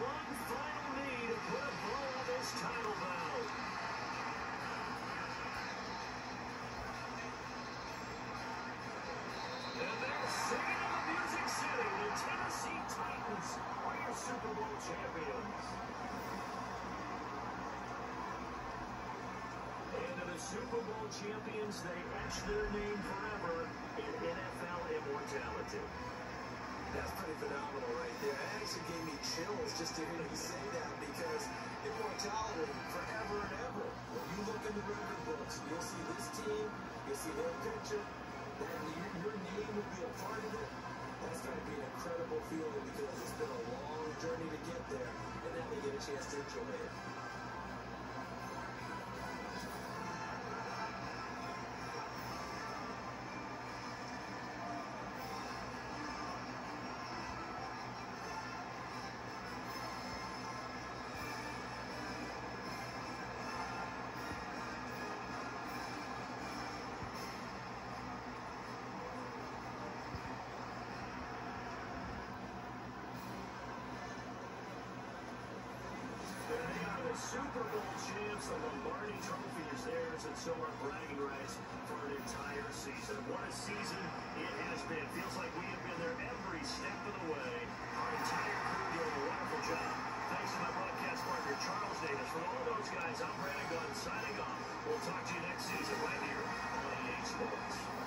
one final knee to put a bow on this title bout. And they're singing in the Music City. The Tennessee Titans are your Super Bowl champions. And to the Super Bowl champions, they etch their name forever in NFL immortality. That's pretty phenomenal right. It actually gave me chills just to hear you say that because immortality forever and ever. When you look in the record books, you'll see this team, you'll see their picture, and your, your name will be a part of it. That's got to be an incredible feeling because it's been a long journey to get there, and now they get a chance to enjoy it. the Lombardi Trophy is theirs, and so are bragging rights for an entire season. What a season it has been. Feels like we have been there every step of the way. Our entire crew doing a wonderful job. Thanks to my broadcast partner, Charles Davis. From all those guys, I'm Brandon Gaudin signing off. We'll talk to you next season right here on EA Sports.